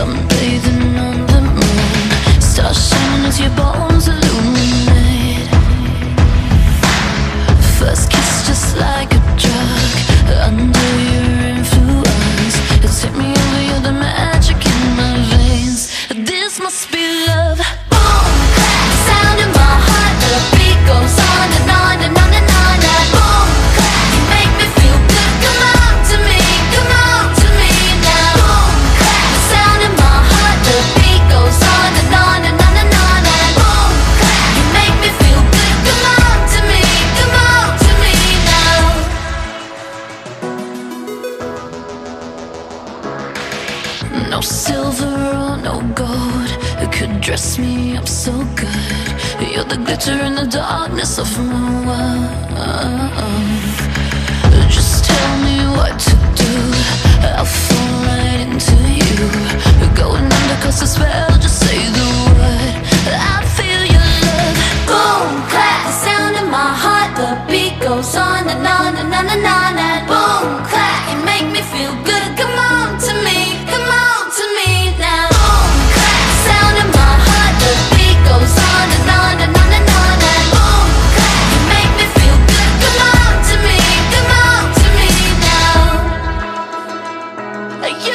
Sunbathing no silver or no gold. It could dress me up so good. You're the glitter in the darkness of my world. Just tell me what to do. I'll fall right into you. You're going under cause the spell Just say the word. I feel your love. Boom, clap, the sound in my heart. The beat goes on and on and on and on. And Boom, clap, you make me feel good.